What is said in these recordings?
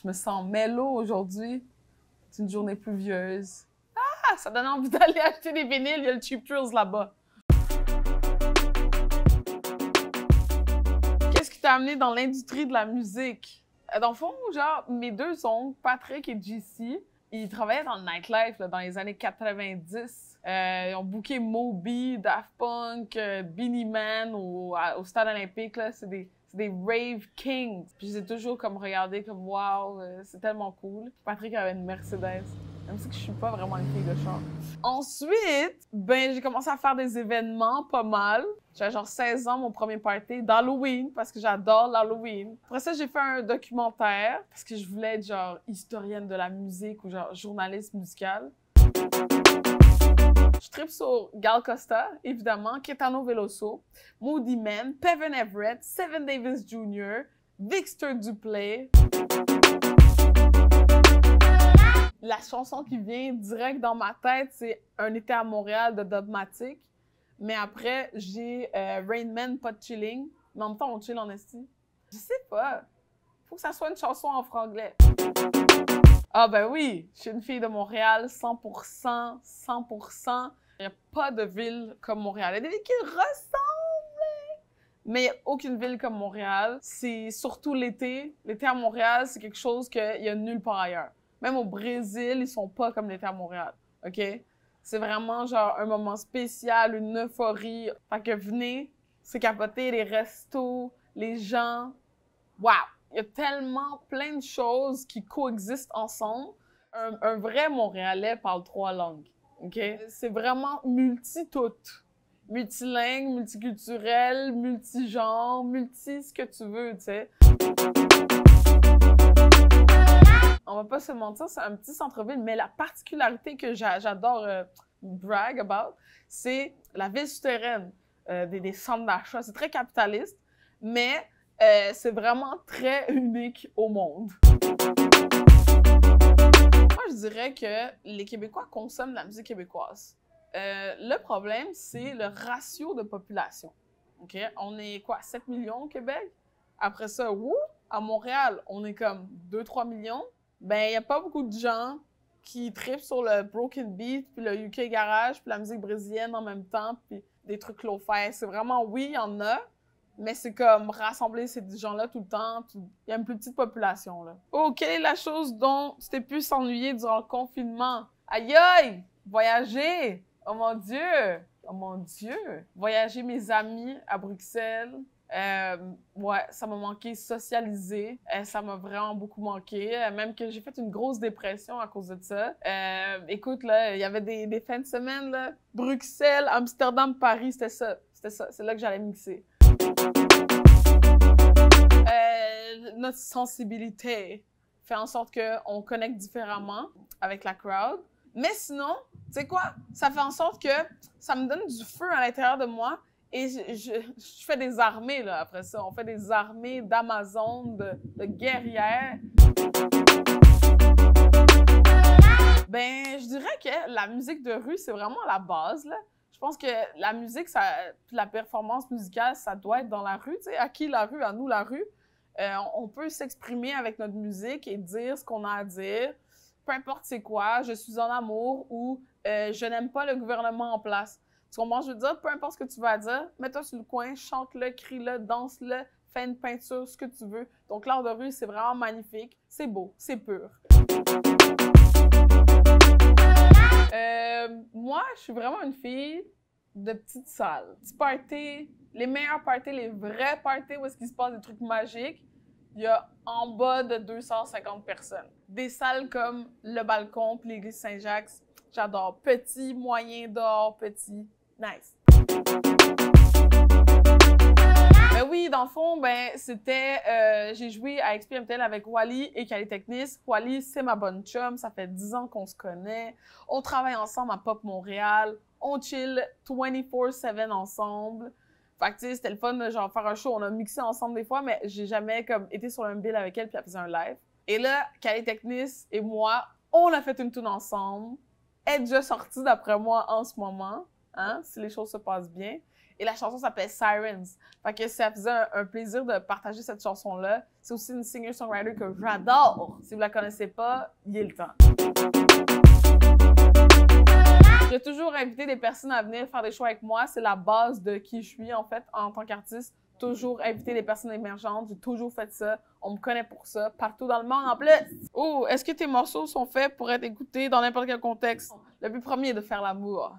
Je me sens mellow aujourd'hui. C'est une journée pluvieuse. Ah, ça donne envie d'aller acheter des vinyles. Il y a le Cheap Thrills là-bas. Qu'est-ce qui t'a amené dans l'industrie de la musique? Euh, Dans le fond, genre, mes deux oncles, Patrick et JC, ils travaillaient dans le nightlife là, dans les années 90. Euh, ils ont booké Moby, Daft Punk, euh, Beanie Man au, stade olympique. Des rave kings. Puis j'ai toujours comme regardé comme wow, euh, c'est tellement cool. Patrick avait une Mercedes. Même si je suis pas vraiment une fille de char. Ensuite, ben j'ai commencé à faire des événements pas mal. J'avais genre 16 ans, mon premier party d'Halloween, parce que j'adore l'Halloween. Après ça, j'ai fait un documentaire, parce que je voulais être genre historienne de la musique ou genre journaliste musical. Je tripe sur Gal Costa, évidemment, Caetano Veloso, Moody Man, Pevin Everett, Seven Davis Jr., Victor Duplay. La chanson qui vient direct dans ma tête, c'est Un été à Montréal de Dogmatic. Mais après, j'ai euh, Rain Man, pas de chilling. Mais en même temps, on chill en esti. Je sais pas. Faut que ça soit une chanson en franglais. Ah ben oui, je suis une fille de Montréal, 100%, 100%. Il n'y a pas de ville comme Montréal. Il y a des villes qui ressemblent, mais il n'y a aucune ville comme Montréal. C'est surtout l'été. L'été à Montréal, c'est quelque chose qu'il y a nulle part ailleurs. Même au Brésil, ils sont pas comme l'été à Montréal, OK? C'est vraiment genre un moment spécial, une euphorie. Fait que venez, c'est capoter les restos, les gens. Wow! Il y a tellement plein de choses qui coexistent ensemble. Un, vrai Montréalais parle trois langues, OK? C'est vraiment multi-tout. Multilingue, multiculturel, multigenre, multi ce que tu veux, tu sais. On va pas se mentir, c'est un petit centre-ville, mais la particularité que j'a- j'adore euh, brag about, c'est la ville souterraine, euh, des, des centres d'achat. C'est très capitaliste, mais euh, c'est vraiment très unique au monde. Moi, je dirais que les Québécois consomment de la musique québécoise. Euh, le problème, c'est le ratio de population. OK? On est quoi, 7 millions au Québec? Après ça, wouh, à Montréal, on est comme 2-3 millions. Ben, il n'y a pas beaucoup de gens qui tripent sur le broken beat, puis le UK garage, puis la musique brésilienne en même temps, puis des trucs lo-fi. C'est vraiment, oui, il y en a, mais c'est comme rassembler ces gens-là tout le temps. Il y a une plus petite population, là. Oh, quelle est la chose dont tu t'es pu s'ennuyer durant le confinement? Aïe aïe! Voyager! Oh mon Dieu! Oh mon Dieu! Voyager mes amis à Bruxelles. Euh, ouais, ça m'a manqué socialiser. Euh, ça m'a vraiment beaucoup manqué. Euh, même que j'ai fait une grosse dépression à cause de ça. Écoute, là, il y avait des, des fins de semaine, là. Bruxelles, Amsterdam, Paris, c'était ça. C'était ça. C'est là que j'allais mixer. Euh, notre sensibilité fait en sorte qu'on connecte différemment avec la crowd. Mais sinon, tu sais quoi? Ça fait en sorte que ça me donne du feu à l'intérieur de moi et je, fais des armées, là, après ça. On fait des armées d'Amazon, de, de guerrières. Ben, je dirais que la musique de rue, c'est vraiment la base, là. Je pense que la musique, ça, la performance musicale, ça doit être dans la rue, tu sais. À qui la rue? À nous la rue. Euh, on on peut s'exprimer avec notre musique et dire ce qu'on a à dire. Peu importe c'est quoi, je suis en amour ou euh, je n'aime pas le gouvernement en place. Tu comprends? Je veux dire, peu importe ce que tu vas dire, mets-toi sur le coin, chante-le, crie-le, danse-le, fais une peinture, ce que tu veux. Donc, l'art de rue, c'est vraiment magnifique. C'est beau, c'est pur. Euh, moi, je suis vraiment une fille de petite salle. Petit party, les meilleurs parties, les vrais parties où est-ce qu'il se passe des trucs magiques, il y a en bas de 250 personnes. Des salles comme le balcon puis l'église Saint-Jacques, j'adore. Petit, moyen d'or, petit. Nice. Ben oui, dans le fond, ben c'était, euh, j'ai joué à XPMTL avec Wally et Calitechnis. Wally, c'est ma bonne chum, ça fait 10 ans qu'on se connaît. On travaille ensemble à Pop Montréal. On chill 24/7 ensemble. Fait que c'était le fun de genre faire un show. On a mixé ensemble des fois, mais j'ai jamais comme été sur un bill avec elle puis elle faisait un live. Et là, Calitechnis et moi, on a fait une tune ensemble. Elle est déjà sortie d'après moi en ce moment, hein, si les choses se passent bien. Et la chanson s'appelle Sirens. Fait que ça faisait un, plaisir de partager cette chanson-là. C'est aussi une singer-songwriter que j'adore. Si vous la connaissez pas, il est le temps. J'ai toujours invité des personnes à venir faire des shows avec moi. C'est la base de qui je suis, en fait, en tant qu'artiste. Toujours inviter des personnes émergentes. J'ai toujours fait ça. On me connaît pour ça. Partout dans le monde, en plus. Oh, est-ce que tes morceaux sont faits pour être écoutés dans n'importe quel contexte? Le but premier est de faire l'amour.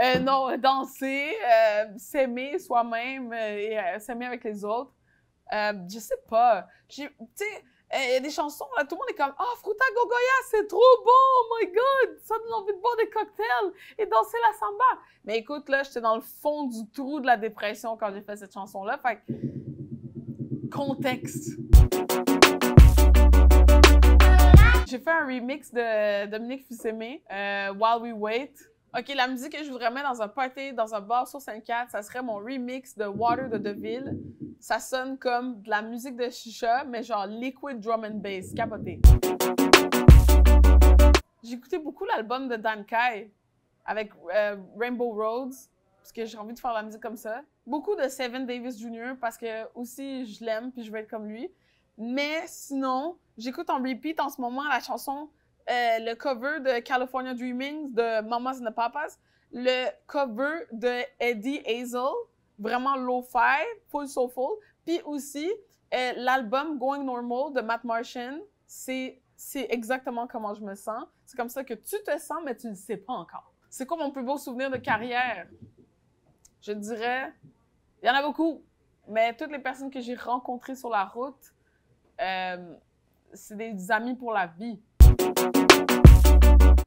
Euh, non, danser, euh, s'aimer soi-même euh, et euh, s'aimer avec les autres. Euh, je sais pas. Tu sais, euh, il y a des chansons, là, tout le monde est comme « Ah, Fruta Gogoya, c'est trop bon! Oh my God! Ça donne envie de boire des cocktails et danser la samba! » Mais écoute, là, j'étais dans le fond du trou de la dépression quand j'ai fait cette chanson-là. Fait. Contexte. J'ai fait un remix de Dominique Fils-Aimé, euh, While We Wait. OK, la musique que je voudrais mettre dans un party, dans un bar sur 5-4, ça serait mon remix de Water de Deville. Ça sonne comme de la musique de chicha, mais genre liquid drum and bass, capoté. Écouté beaucoup l'album de Dan Kai avec euh, Rainbow Roads, parce que j'ai envie de faire la musique comme ça. Beaucoup de Seven Davis Jr., parce que aussi je l'aime, puis je veux être comme lui. Mais sinon, j'écoute en repeat en ce moment la chanson euh, le cover de California Dreaming de Mamas and the Papas, le cover de Eddie Hazel, vraiment low-fi, full soulful, puis aussi euh, l'album Going Normal de Matt Martian, c'est exactement comment je me sens. C'est comme ça que tu te sens, mais tu ne sais pas encore. C'est quoi mon plus beau souvenir de carrière? Je dirais, il y en a beaucoup, mais toutes les personnes que j'ai rencontrées sur la route, euh, c'est des amis pour la vie.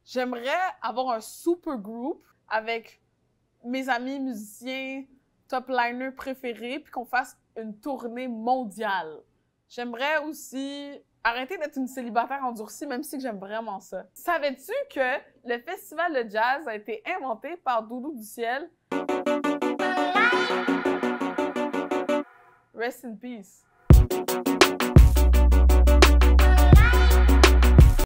J'aimerais avoir un super groupe avec mes amis musiciens, top liners préférés, puis qu'on fasse une tournée mondiale. J'aimerais aussi arrêter d'être une célibataire endurcie, même si j'aime vraiment ça. Savais-tu que le festival de jazz a été inventé par Doudou du ciel? Rest in peace.